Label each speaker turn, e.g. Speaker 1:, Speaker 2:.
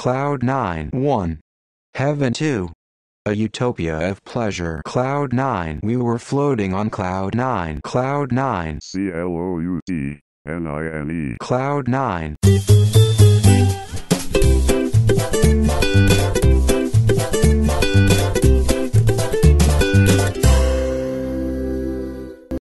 Speaker 1: Cloud 9 1. Heaven 2. A utopia of pleasure. Cloud 9. We were floating on Cloud 9. Cloud 9.
Speaker 2: C L O U D N I N E.
Speaker 1: Cloud 9.